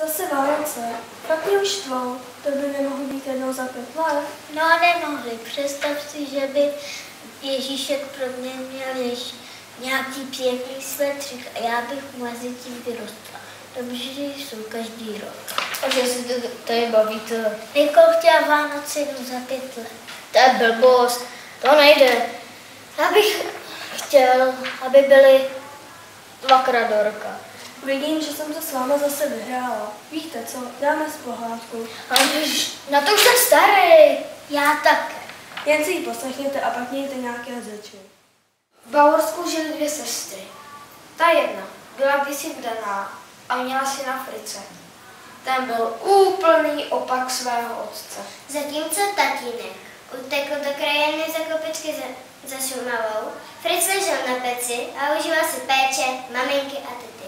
Zase Vánoce. Pak mě už. To by nemohlo být jednou za pět let. No nemohli. Představ si, že by Ježíšek pro mě měl jež nějaký pěkný svetřík a já bych mezi tím vyrostla. Dobře, že jsou každý rok. A že si to tady bavíte. Nikol chtěla Vánoce jenom za pět let. To je blbost. To nejde. Já bych chtěl, aby byly dvakrát do roka. Vidím, že jsem se s váma zase vyhrála. Víte co, dáme z pohádku. Ale na to už jsem starý. Já také. Jen si ji poslechněte a pak mějte nějaké řeči. V Bavorsku žily dvě sestry. Ta jedna byla kdysi vdaná a měla syna Frice. Ten byl úplný opak svého otce. Zatímco tatínek utekl do krajiny za kopičky za, za Šumavou, Fritz ležel na peci a užíval si péče maminky a tety.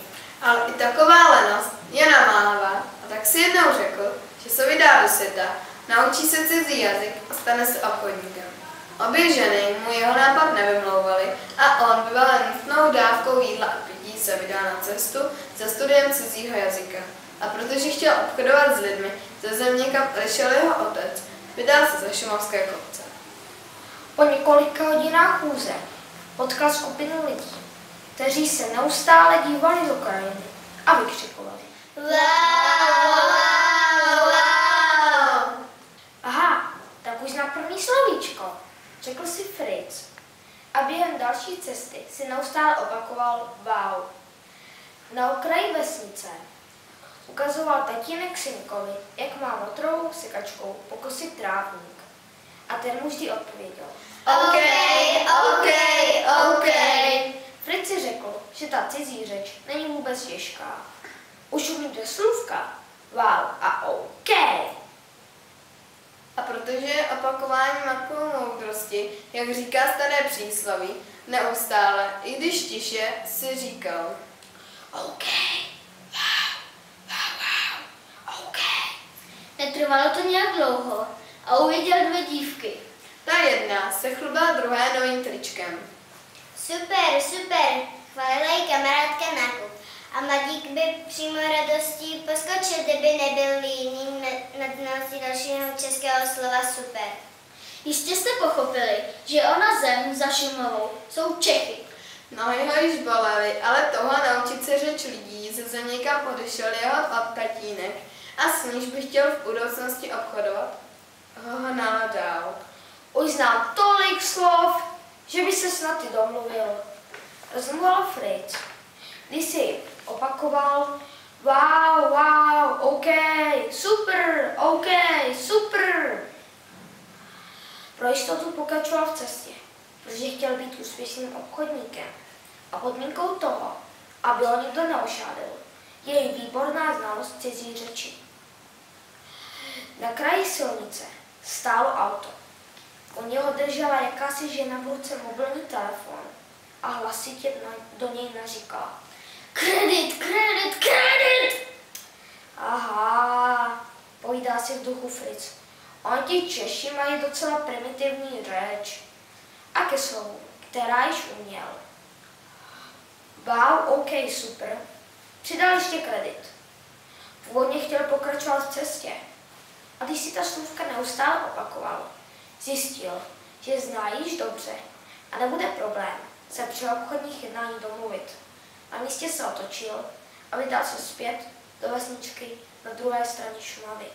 Ale i taková lenost je namáhavá a tak si jednou řekl, že se vydá do světa, naučí se cizí jazyk a stane se obchodníkem. Obě ženy mu jeho nápad nevymlouvaly a on vybaven nutnou dávkou jídla a pití se vydá na cestu za studiem cizího jazyka. A protože chtěl obchodovat s lidmi ze země, kam odešel jeho otec, vydal se za šumavské kopce. Po několika hodinách chůze potkal skupinu lidí, kteří se neustále dívali do krajiny a vykřikovali. Wow, wow. Aha, tak už na první slovíčko, řekl si Fritz. A během další cesty si neustále opakoval wow. Na okraji vesnice ukazoval tatínek synkovi, jak má motrovou sekačkou pokosit trávník. A ten mu vždy odpověděl. OK, OK, OK. Fritz si řekl, že ta cizí řeč není vůbec těžká. Už umí dvě slůvka. Wow a OK. A protože je opakování matkou moudrosti, jak říká staré přísloví, neustále, i když tiše, si říkal. OK. Wow, wow, wow, OK. Netrvalo to nějak dlouho a uviděl dvě dívky. Ta jedna se chlubila druhé novým tričkem. Super, super, chválila jí kamarádka nákup. A mladík by přímo radostí poskočil, kdyby nebyl líný nad znalostí dalšího českého slova super. Jistě jste pochopili, že ona zem za Šumavou jsou Čechy. Nohy ho již bolely, ale toho naučit se řeč lidí ze země, kam odešel jeho tatínek a s níž by chtěl v budoucnosti obchodovat, ho hnala dál. Už znám tolik slov, že by se snad i domluvil. Rozmluval Fritz. Když si opakoval wow, wow, OK, super, OK, super. Pro jistotu pokračoval v cestě, protože chtěl být úspěšným obchodníkem. A podmínkou toho, aby ho nikdo neošádil, je i výborná znalost cizí řeči. Na kraji silnice stálo auto. U něho držela jakási žena v ruce mobilní telefon a hlasitě do něj naříkala. Kredit, kredit, kredit! Aha, povídá si v duchu Fritz. Oni ti Češi mají docela primitivní řeč. A ke slovu, která již uměl. Wow, OK, super. Přidal ještě kredit. Původně chtěl pokračovat v cestě. A když si ta slůvka neustále opakoval, zjistil, že zná již dobře a nebude problém se při obchodních jednání domluvit. Na místě se otočil a vydal se zpět do vesničky na druhé straně Šumavy.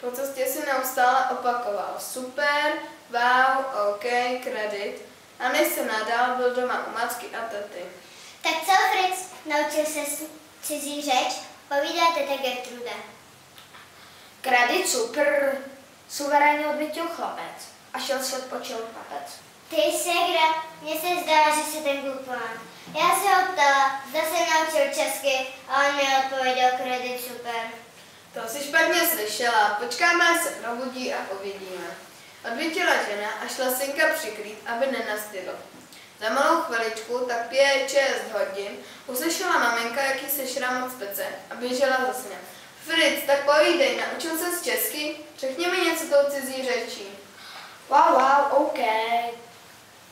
Po cestě si neustále opakoval super, wow, OK, kredit a než se nadal, byl doma u macky a tety. Tak co, Fritz, naučil se cizí řeč? Povídá teta Gertruda. Kredit super, suverénně odvětil chlapec a šel si odpočil papec. Ty, Segra, mně se zdá, že jsi ten glupán. Já se ho ptala, zda se naučil česky a on mi odpověděl kredit super. To si špatně slyšela, počkáme, až se probudí a uvidíme. Odvětila žena a šla synka přikrýt, aby nenastydl. Za malou chviličku, tak pět, šest hodin, uslyšela maminka, jaký se šramot z pece a běžela za synem. Fritz, tak povídej, naučil se z česky? Řekni mi něco tou cizí řečí. Wow, wow, OK,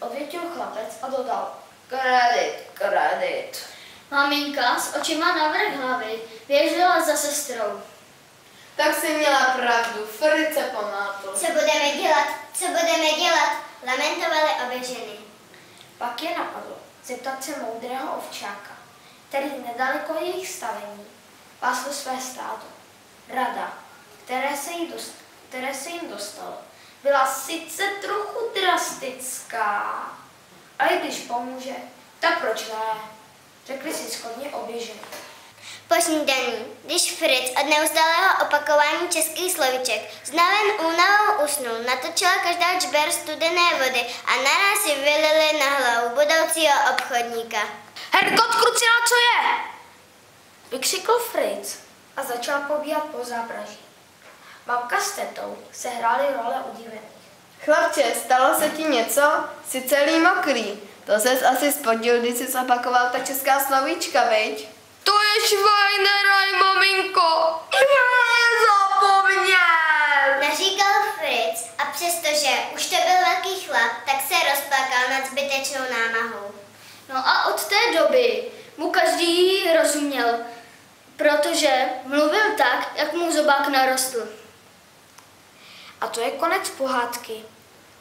odvětil chlapec a dodal. Kredit, kredit. Maminka s očima navrh hlavy běžela za sestrou. Tak si měla pravdu, Fritz se památl. Co budeme dělat? Co budeme dělat? Lamentovaly obě ženy. Pak je napadlo zeptat se moudrého ovčáka, který nedaleko jejich stavení pásl své stádo. Rada, které se, jí dost, které se jim dostalo, byla sice trochu drastická, ale když pomůže, tak proč ne? Řekli si schodně obě ženy. Po snídaní, když Fritz od neustálého opakování českých slovíček znaven únavou usnul, natočila každá čber studené vody a naraz si vylili na hlavu budoucího obchodníka. Herkot, krucina, co je? Vykřikl Fritz a začal pobíhat po zápraží. Mamka s tetou se hrály role udivených. Chlapče, stalo se ti něco? Jsi celý mokrý. To ses asi spodil, když jsi zopakoval ta česká slovíčka, viď? To je švajneraj, maminko! Já zapomněl! Naříkal Fritz a přestože už to byl velký chlap, tak se rozplakal nad zbytečnou námahou. No a od té doby mu každý rozuměl, protože mluvil tak, jak mu zobák narostl. A to je konec pohádky.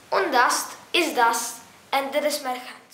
Und das ist das Ende des Märchens.